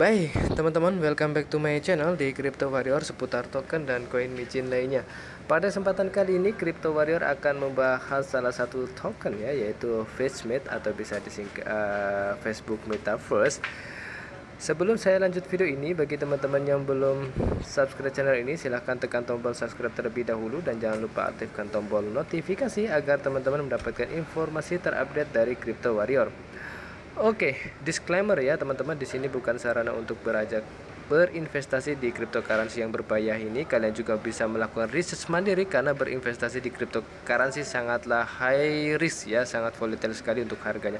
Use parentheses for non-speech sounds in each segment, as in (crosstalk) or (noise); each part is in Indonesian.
Baik, teman-teman, welcome back to my channel di Crypto Warrior seputar token dan koin micin lainnya. Pada kesempatan kali ini, Crypto Warrior akan membahas salah satu token ya, yaitu FaceMate atau bisa disingkat uh, Facebook Metaverse. Sebelum saya lanjut video ini, bagi teman-teman yang belum subscribe channel ini, silahkan tekan tombol subscribe terlebih dahulu dan jangan lupa aktifkan tombol notifikasi agar teman-teman mendapatkan informasi terupdate dari Crypto Warrior. Oke, disclaimer ya teman-teman, di sini bukan sarana untuk berajak berinvestasi di cryptocurrency yang berbahaya ini. Kalian juga bisa melakukan research mandiri karena berinvestasi di cryptocurrency sangatlah high risk ya, sangat volatile sekali untuk harganya.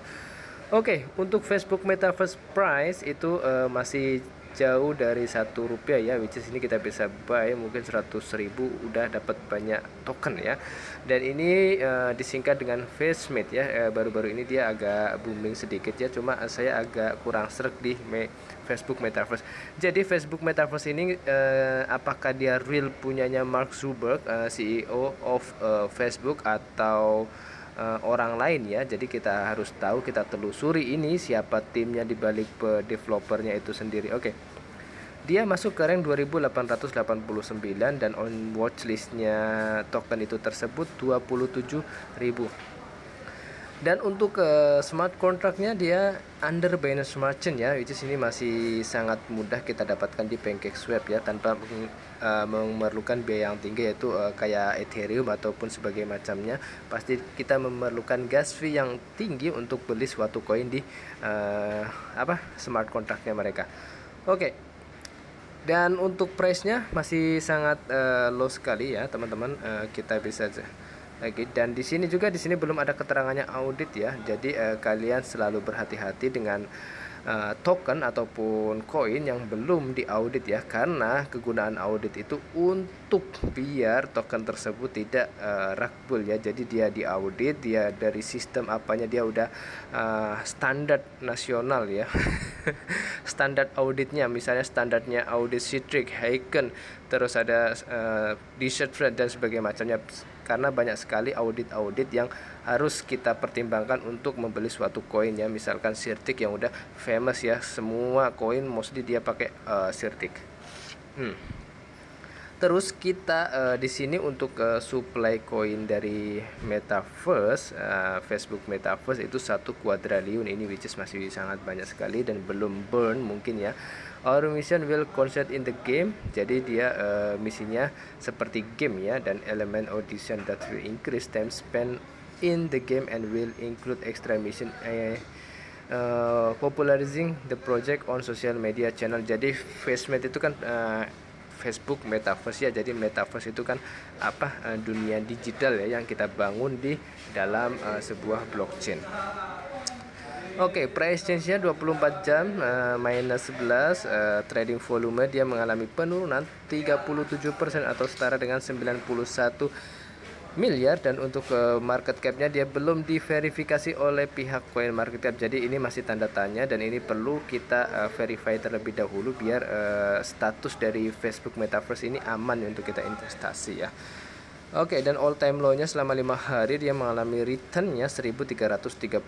Oke, untuk Facebook Metaverse Price itu uh, masih jauh dari satu rupiah ya which is ini kita bisa buy mungkin 100 ribu udah dapat banyak token ya. Dan ini uh, disingkat dengan FaceMate ya eh, baru-baru uh, ini dia agak booming sedikit ya cuma saya agak kurang serak di me Facebook Metaverse. Jadi Facebook Metaverse ini uh, apakah dia real punyanya Mark Zuckerberg uh, CEO of uh, Facebook atau uh, orang lain ya. Jadi kita harus tahu kita telusuri ini siapa timnya di balik developernya itu sendiri. Oke. Okay. Dia masuk ke rank 2889 dan on watchlistnya token itu tersebut 27.000 dan untuk uh, smart contractnya dia under Binance Smart Chain ya which is ini masih sangat mudah kita dapatkan di Pancake Swap ya tanpa uh, memerlukan biaya yang tinggi yaitu uh, kayak Ethereum ataupun sebagai macamnya. Pasti kita memerlukan gas fee yang tinggi untuk beli suatu koin di uh, apa smart contractnya mereka. Oke. Okay. dan untuk price nya masih sangat uh, low sekali ya teman-teman. Uh, kita bisa lagi dan di sini juga di sini belum ada keterangannya audit ya. Jadi eh, kalian selalu berhati-hati dengan uh, token ataupun koin yang belum diaudit ya. Karena kegunaan audit itu untuk biar token tersebut tidak uh, rakbul ya. Jadi dia diaudit dia dari sistem apanya dia udah uh, standar nasional ya. (laughs) Standar auditnya misalnya standarnya audit Citric, Heiken terus ada uh, Desert dan sebagainya macamnya karena banyak sekali audit-audit yang harus kita pertimbangkan untuk membeli suatu koin ya misalkan Sirtik yang udah famous ya semua koin mostly dia pakai uh, Sirtik hmm. Terus kita uh, di sini untuk uh, supply koin dari Metaverse uh, Facebook Metaverse itu satu kuadriliun ini which is masih sangat banyak sekali dan belum burn mungkin ya Our mission will concert in the game. Jadi dia uh, misinya seperti game ya dan elemen audition that will increase time spent in the game and will include extra mission uh, uh, popularizing the project on social media channel. Jadi FaceMate itu kan Facebook Metaverse ya. Jadi Metaverse itu kan apa uh, dunia digital ya yang kita bangun di dalam uh, sebuah blockchain. Oke, okay, price change-nya 24 jam uh, minus 11 uh, trading volume dia mengalami penurunan 37% atau setara dengan 91 miliar dan untuk uh, market cap-nya dia belum diverifikasi oleh pihak coin market cap. Jadi ini masih tanda tanya dan ini perlu kita uh, verify terlebih dahulu biar uh, status dari Facebook Metaverse ini aman untuk kita investasi ya. Oke, okay, dan all time low-nya selama lima hari dia mengalami return-nya 1335%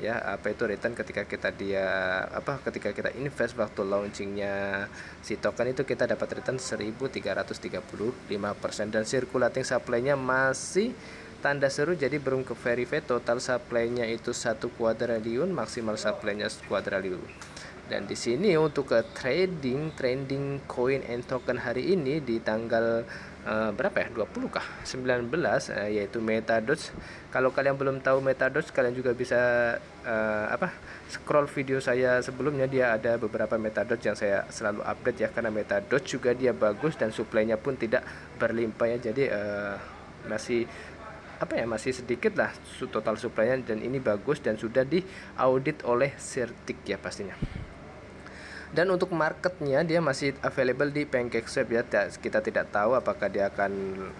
ya. Apa itu return ketika kita dia apa ketika kita invest waktu launchingnya si token itu kita dapat return 1335% dan circulating supply-nya masih tanda seru jadi belum ke verify total supply-nya itu satu kuadriliun maksimal supply-nya kuadriliun dan di sini untuk ke trading trending coin and token hari ini di tanggal uh, berapa ya? 20 kah? 19 uh, yaitu MetaDots. Kalau kalian belum tahu MetaDots kalian juga bisa uh, apa scroll video saya sebelumnya. Dia ada beberapa MetaDots yang saya selalu update ya karena MetaDots juga dia bagus dan suplainya pun tidak berlimpah ya. Jadi uh, masih apa ya masih sedikit lah total suplainya. Dan ini bagus dan sudah diaudit oleh Certic ya pastinya dan untuk marketnya dia masih available di PancakeSwap ya. Kita tidak tahu apakah dia akan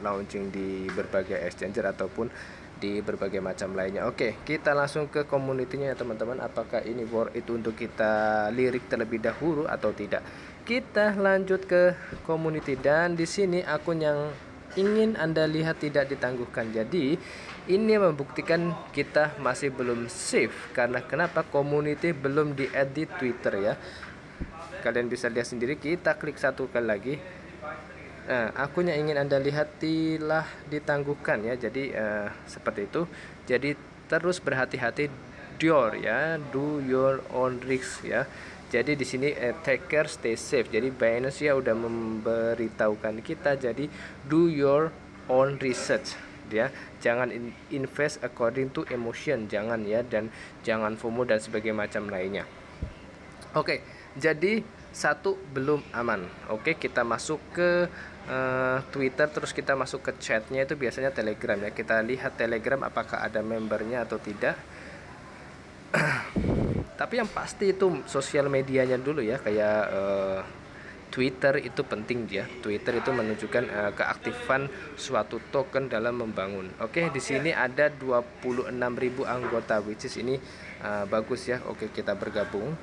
launching di berbagai exchanger ataupun di berbagai macam lainnya. Oke kita langsung ke community-nya ya teman-teman. Apakah ini worth itu untuk kita lirik terlebih dahulu atau tidak? Kita lanjut ke community. Dan di sini akun yang ingin Anda lihat tidak ditangguhkan. Jadi, ini membuktikan kita masih belum safe. Karena kenapa? Community belum di-add di Twitter ya. Kalian bisa lihat sendiri, kita klik satu kali lagi. Nah, akunnya ingin Anda lihat telah ditangguhkan ya. Jadi uh, seperti itu. Jadi terus berhati-hati Dior ya, do your own risk ya. Jadi di sini eh, take care, stay safe. Jadi Binance ya udah memberitahukan kita. Jadi do your own research ya. Jangan invest according to emotion, jangan ya dan jangan FOMO dan sebagainya macam lainnya. Oke, jadi satu belum aman. Oke, kita masuk ke uh, Twitter terus kita masuk ke chatnya itu biasanya Telegram ya. Kita lihat Telegram apakah ada membernya atau tidak (clears throat) tapi yang pasti itu sosial medianya dulu ya kayak uh, Twitter itu penting dia. Twitter itu menunjukkan uh, keaktifan suatu token dalam membangun. Oke, di sini ada 26.000 anggota which is ini uh, bagus ya. Oke, kita bergabung.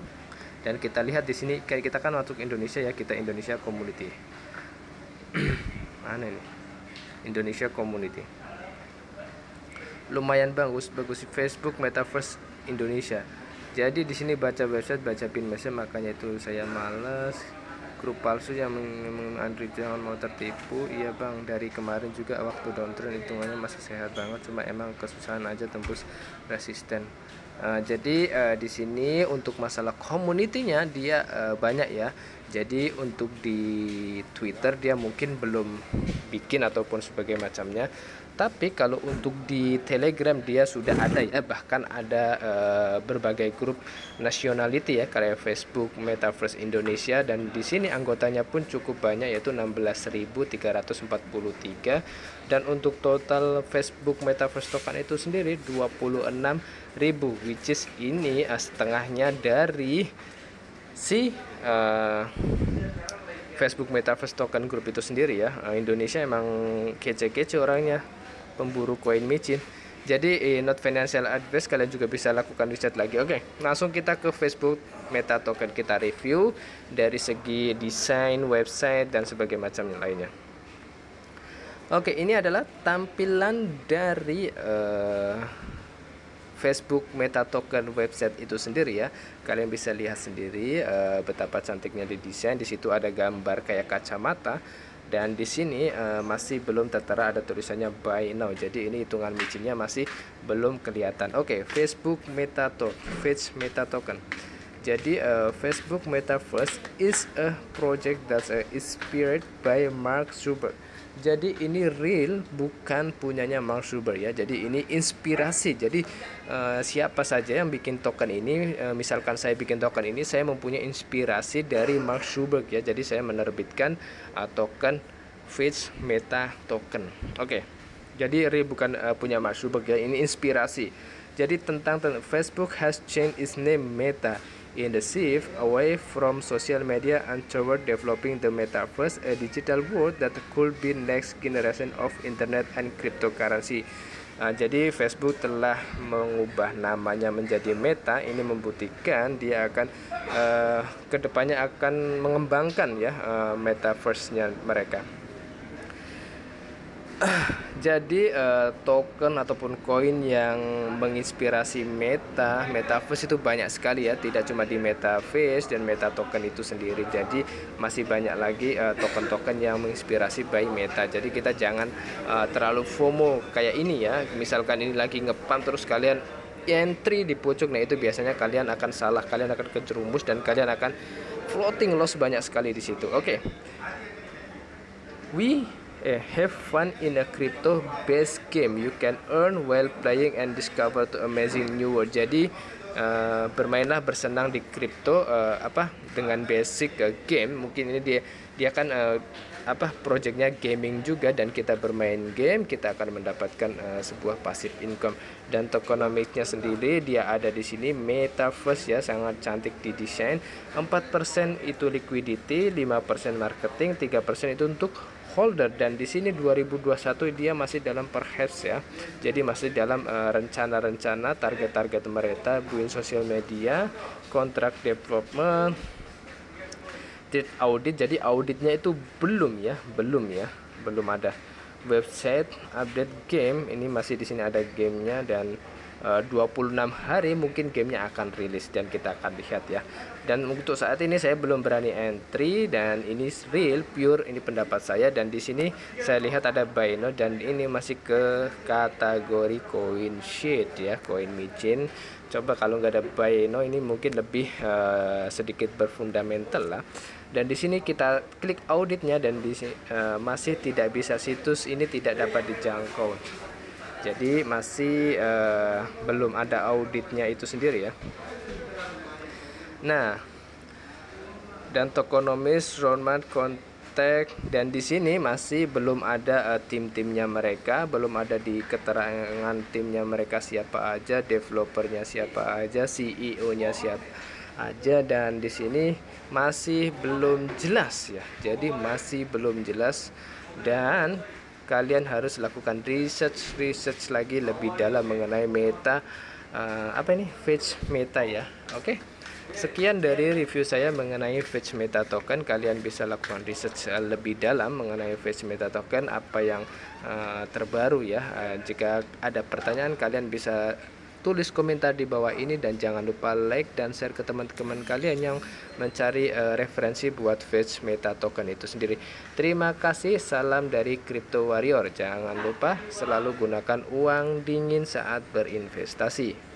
Dan kita lihat di sini kayak kita kan masuk Indonesia ya, kita Indonesia Community. (clears throat) Mana ini? Indonesia Community. Lumayan bagus, bagus. Facebook Metaverse Indonesia. Jadi di sini baca website baca pin message makanya itu saya males. Grup palsu yang memang Android jangan mau tertipu. Iya bang. Dari kemarin juga waktu downtrend hitungannya masih sehat banget. Cuma emang kesusahan aja tembus resisten uh, jadi uh, di sini untuk masalah community-nya dia uh, banyak ya. Jadi untuk di Twitter dia mungkin belum bikin ataupun sebagai macamnya tapi kalau untuk di Telegram dia sudah ada ya bahkan ada uh, berbagai grup nationality ya kayak Facebook Metaverse Indonesia dan di sini anggotanya pun cukup banyak yaitu 16.343 dan untuk total Facebook Metaverse token itu sendiri 26.000 which is ini uh, setengahnya dari si uh, Facebook Metaverse Token Group itu sendiri ya. Indonesia emang kece-kece orangnya pemburu koin micin. Jadi eh, not financial advice kalian juga bisa lakukan riset lagi. Oke okay, langsung kita ke Facebook meta token. Kita review dari segi desain website dan sebagainya macam lainnya. Oke okay, ini adalah tampilan dari uh, Facebook Meta Token website itu sendiri ya. Kalian bisa lihat sendiri uh, betapa cantiknya di desain. Di situ ada gambar kayak kacamata dan di sini uh, masih belum tertera ada tulisannya buy now. Jadi ini hitungan micinnya masih belum kelihatan. Oke okay, Facebook Meta Token Face Meta Token. Jadi uh, Facebook Metaverse is a project that's uh, inspired by Mark Zuckerberg jadi ini real bukan punyanya Mark Zuckerberg ya. Jadi ini inspirasi. Jadi uh, siapa saja yang bikin token ini uh, misalkan saya bikin token ini saya mempunyai inspirasi dari Mark Zuckerberg ya. Jadi saya menerbitkan uh, token Fitch Meta Token. Oke. Okay. jadi real bukan uh, punya Mark Zuckerberg ya. Ini inspirasi. Jadi tentang, tentang Facebook has changed its name Meta in the shift away from social media and toward developing the metaverse, a digital world that could be next generation of internet and cryptocurrency. Nah, jadi Facebook telah mengubah namanya menjadi Meta. Ini membuktikan dia akan uh, ke depannya akan mengembangkan ya uh, metaverse-nya mereka. Jadi uh, token ataupun koin yang menginspirasi Meta, Metaverse itu banyak sekali ya, tidak cuma di Metaverse dan Meta token itu sendiri. Jadi masih banyak lagi uh, token-token yang menginspirasi by Meta. Jadi kita jangan uh, terlalu FOMO kayak ini ya. Misalkan ini lagi ngepam terus kalian entry di pucuk, nah itu biasanya kalian akan salah, kalian akan kejerumus dan kalian akan floating loss banyak sekali di situ. Oke. Okay. We eh, have fun in a crypto based game. You can earn while playing and discover to amazing new world. Jadi uh, bermainlah bersenang di crypto uh, apa dengan basic uh, game. Mungkin ini dia dia kan uh, apa projectnya gaming juga dan kita bermain game kita akan mendapatkan uh, sebuah passive income. Dan tokenomicsnya sendiri dia ada di sini metaverse ya sangat cantik di desain. 4% itu liquidity 5% marketing 3% itu untuk holder dan di sini 2021 dia masih dalam perhaps ya. Jadi masih dalam eh, rencana-rencana target-target mereka buin sosial media, kontrak development, audit. Jadi auditnya itu belum ya, belum ya, belum ada. website update game ini masih di sini ada gamenya dan 26 eh, hari mungkin gamenya akan rilis dan kita akan lihat ya. Dan untuk saat ini saya belum berani entry dan ini real pure ini pendapat saya. Dan di sini saya lihat ada Bino dan ini masih ke kategori coin sheet ya coin micin. Coba kalau nggak ada Bino ini mungkin lebih uh, sedikit berfundamental lah. Dan di sini kita klik auditnya dan di uh, masih tidak bisa situs ini tidak dapat dijangkau jadi masih uh, belum ada auditnya itu sendiri ya. Nah dan tokonomis roadmap kontak dan di sini masih belum ada uh, tim-timnya mereka belum ada di keterangan timnya mereka siapa aja developernya siapa aja CEO-nya siapa aja dan di sini masih belum jelas ya. Jadi masih belum jelas dan kalian harus lakukan research research lagi lebih dalam mengenai meta uh, apa ini fetch meta ya oke okay? Sekian dari review saya mengenai Fetch Meta Token. Kalian bisa lakukan research uh, lebih dalam mengenai Fetch Meta Token, apa yang uh, terbaru ya. Uh, jika ada pertanyaan, kalian bisa tulis komentar di bawah ini dan jangan lupa like dan share ke teman-teman kalian yang mencari uh, referensi buat fetch meta token itu sendiri. Terima kasih, salam dari Crypto Warrior. Jangan lupa selalu gunakan uang dingin saat berinvestasi.